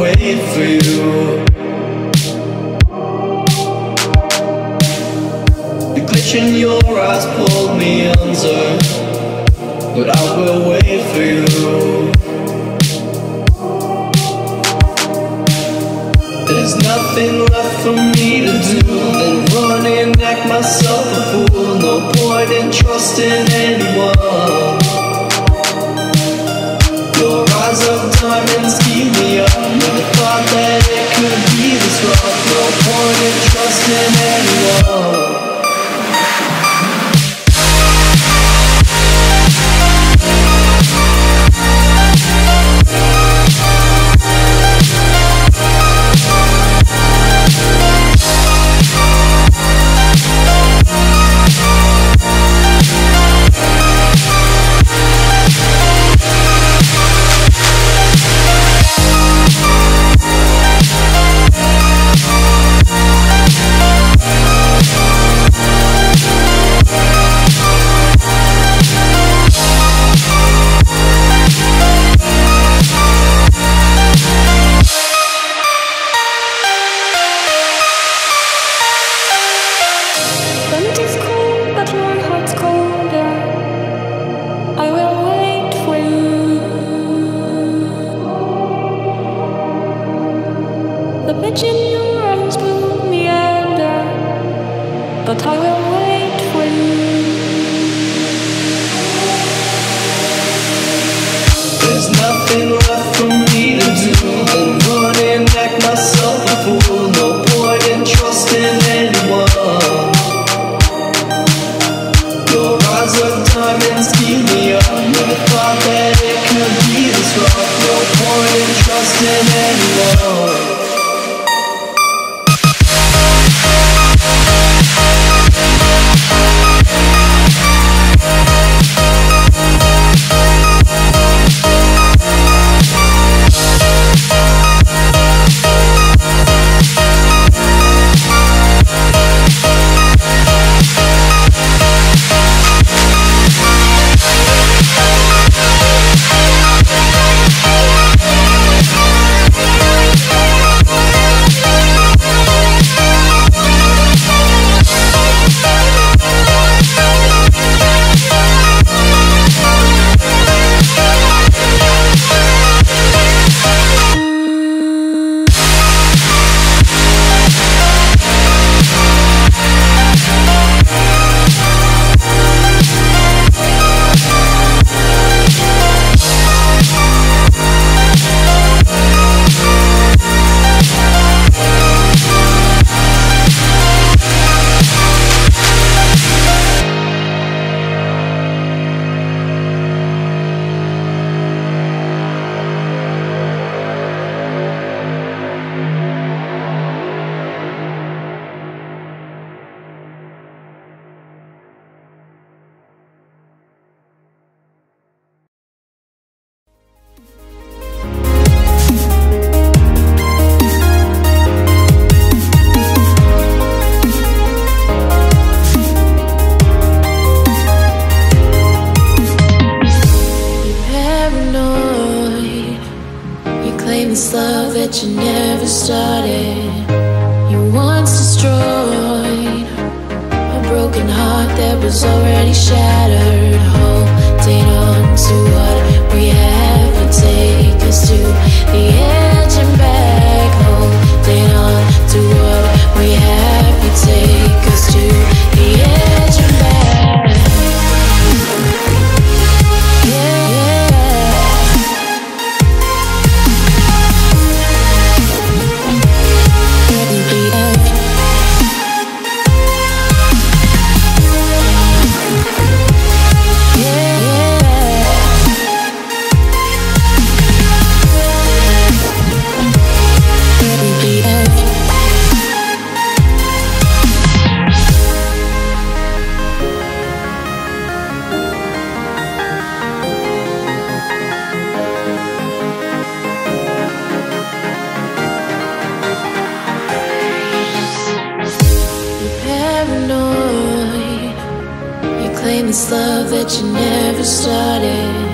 wait for you. The glitch in your eyes pulled me under, but I will wait for you. There's nothing left for me to do than run and act myself a fool. No point in trusting anyone. Point in anyone. In your arms pulled me under, but I will wait this love that you never started. You once destroyed a broken heart that was already shattered. This love that you never started.